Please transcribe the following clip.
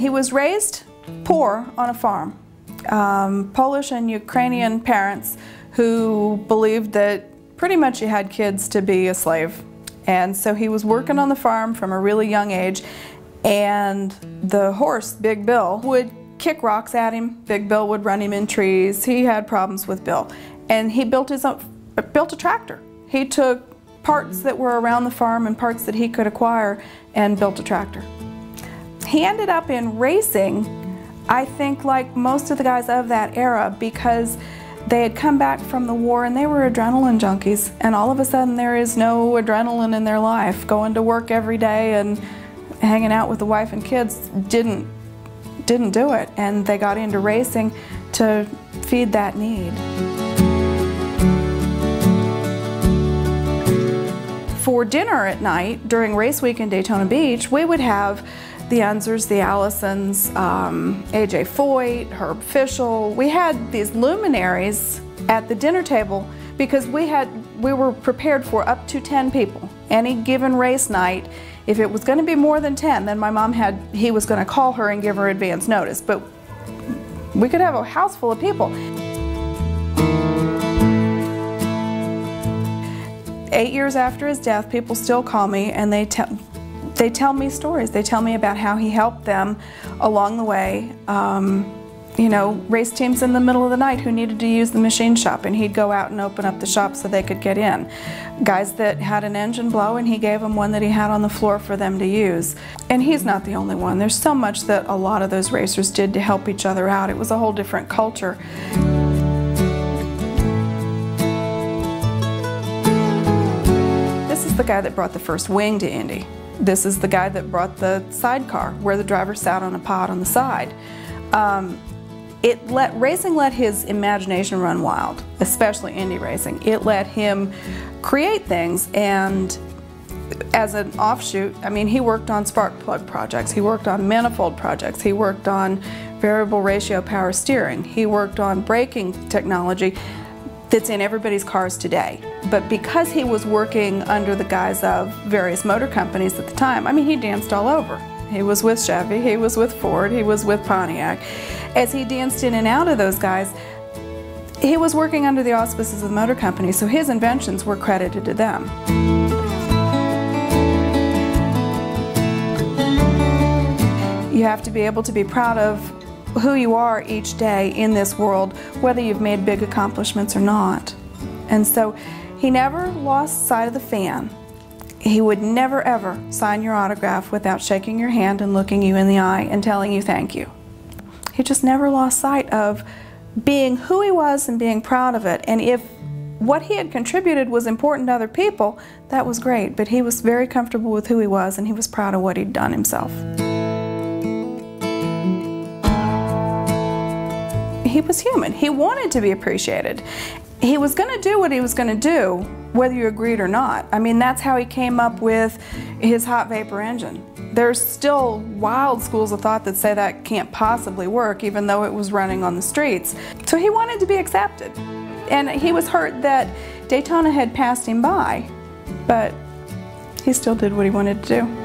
he was raised poor on a farm. Um, Polish and Ukrainian parents who believed that pretty much you had kids to be a slave. And so he was working on the farm from a really young age and the horse, Big Bill, would kick rocks at him. Big Bill would run him in trees. He had problems with Bill. And he built his own, built a tractor. He took parts that were around the farm and parts that he could acquire and built a tractor. He ended up in racing, I think like most of the guys of that era because they had come back from the war and they were adrenaline junkies and all of a sudden there is no adrenaline in their life. Going to work every day and hanging out with the wife and kids didn't didn't do it and they got into racing to feed that need. For dinner at night during race week in Daytona Beach, we would have the Unsers, the Allisons, um, AJ Foyt, Herb Fishel. We had these luminaries at the dinner table because we had we were prepared for up to 10 people. Any given race night, if it was going to be more than 10, then my mom had he was going to call her and give her advance notice. But we could have a house full of people. Eight years after his death, people still call me and they tell they tell me stories. They tell me about how he helped them along the way. Um, you know, race teams in the middle of the night who needed to use the machine shop and he'd go out and open up the shop so they could get in. Guys that had an engine blow and he gave them one that he had on the floor for them to use. And he's not the only one. There's so much that a lot of those racers did to help each other out. It was a whole different culture. This is the guy that brought the first wing to Indy. This is the guy that brought the sidecar where the driver sat on a pod on the side. Um, it let racing let his imagination run wild, especially Indy racing. It let him create things and as an offshoot, I mean, he worked on spark plug projects, he worked on manifold projects, he worked on variable ratio power steering, he worked on braking technology that's in everybody's cars today. But because he was working under the guise of various motor companies at the time, I mean, he danced all over. He was with Chevy, he was with Ford, he was with Pontiac. As he danced in and out of those guys, he was working under the auspices of the motor company, so his inventions were credited to them. You have to be able to be proud of who you are each day in this world, whether you've made big accomplishments or not. And so he never lost sight of the fan. He would never ever sign your autograph without shaking your hand and looking you in the eye and telling you thank you. He just never lost sight of being who he was and being proud of it. And if what he had contributed was important to other people, that was great. But he was very comfortable with who he was and he was proud of what he'd done himself. he was human. He wanted to be appreciated. He was going to do what he was going to do, whether you agreed or not. I mean, that's how he came up with his hot vapor engine. There's still wild schools of thought that say that can't possibly work, even though it was running on the streets. So he wanted to be accepted. And he was hurt that Daytona had passed him by, but he still did what he wanted to do.